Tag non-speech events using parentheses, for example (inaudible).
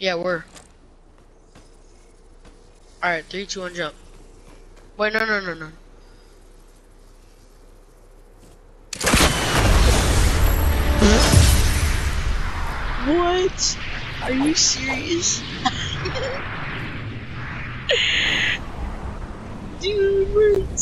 Yeah, we're. Alright, three, two, one, jump. Wait, no, no, no, no. What? Are you serious? (laughs) Dude, we're